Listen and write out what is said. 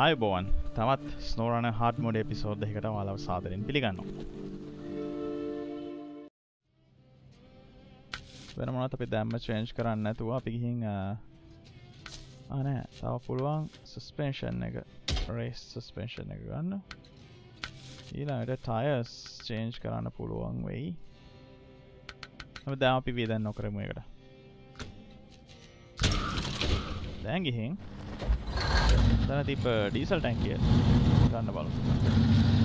අයිබෝවන්. තමත් ස්නෝරන හට මොඩ එපිසෝඩ් එකට වාලාව සාදරෙන් පිළිගන්න වෙන මොනත් අපි දැම්ම චේන්ජ් කරන්න ඇතුවා පිගිහින් අනෑ තව පුළුවන් සස්පේෂන් එක. රේස් සස්පේෂන් එක ගන්න. ඊළඟට ටයස් චේන්ජ් කරන්න පුළුවන් වෙයි. දැම අපි වේදැන් නොකරම එකට දැන් ගිහින් තන තිබ ඩීසල් ටැන්කිය ගන්න බලු